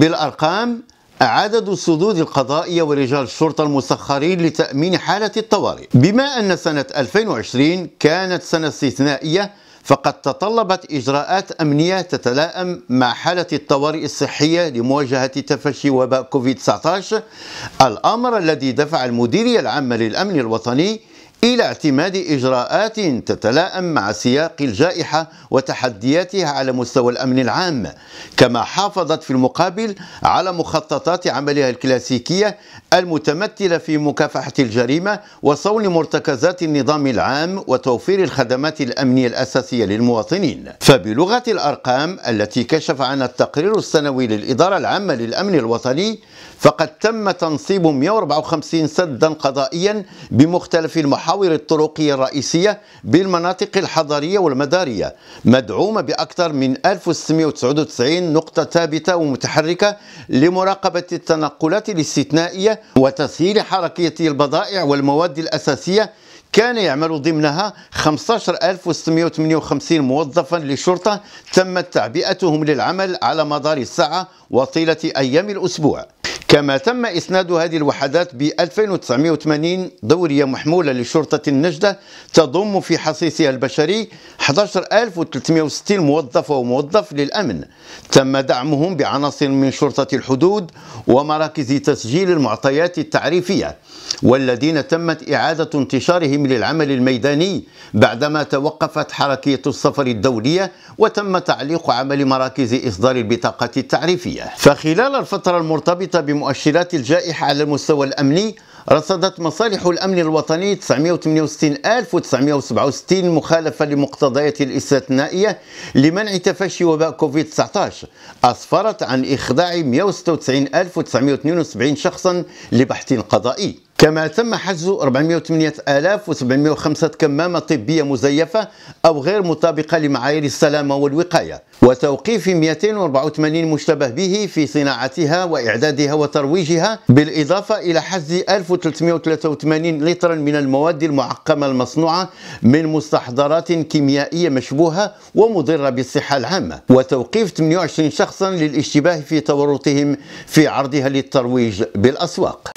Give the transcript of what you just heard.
بالأرقام عدد الصدود القضائية ورجال الشرطة المسخرين لتأمين حالة الطوارئ. بما أن سنة 2020 كانت سنة استثنائية فقد تطلبت إجراءات أمنية تتلائم مع حالة الطوارئ الصحية لمواجهة تفشي وباء كوفيد-19 الأمر الذي دفع المديرية العامة للأمن الوطني إلى اعتماد إجراءات تتلائم مع سياق الجائحة وتحدياتها على مستوى الأمن العام كما حافظت في المقابل على مخططات عملها الكلاسيكية المتمثلة في مكافحة الجريمة وصون مرتكزات النظام العام وتوفير الخدمات الأمنية الأساسية للمواطنين. فبلغة الأرقام التي كشف عنها التقرير السنوي للإدارة العامة للأمن الوطني فقد تم تنصيب 154 سدا قضائيا بمختلف المحاور الطرقية الرئيسية بالمناطق الحضرية والمدارية مدعومة بأكثر من 1699 نقطة ثابتة ومتحركة لمراقبة التنقلات الاستثنائية وتسهيل حركية البضائع والمواد الأساسية. كان يعمل ضمنها 15658 موظفا للشرطة تمت تعبئتهم للعمل على مدار الساعة وطيلة أيام الأسبوع. كما تم إسناد هذه الوحدات ب 2980 دورية محمولة لشرطة النجدة تضم في حصيصها البشري 11360 موظف وموظف للأمن. تم دعمهم بعناصر من شرطة الحدود ومراكز تسجيل المعطيات التعريفية والذين تمت إعادة انتشارهم للعمل الميداني بعدما توقفت حركية السفر الدولية وتم تعليق عمل مراكز إصدار البطاقة التعريفية. فخلال الفترة المرتبطة بمؤشرات الجائحة على المستوى الأمني رصدت مصالح الأمن الوطني 968967 مخالفة لمقتضيات الاستثنائية لمنع تفشي وباء كوفيد-19 أسفرت عن إخضاع 196972 شخصا لبحث قضائي. كما تم حجز 408705 كمامة طبية مزيفة أو غير مطابقة لمعايير السلامة والوقاية وتوقيف 284 مشتبه به في صناعتها وإعدادها وترويجها بالإضافة إلى حجز 1383 لترا من المواد المعقمة المصنوعة من مستحضرات كيميائية مشبوهة ومضرة بالصحة العامة وتوقيف 28 شخصا للاشتباه في تورطهم في عرضها للترويج بالأسواق.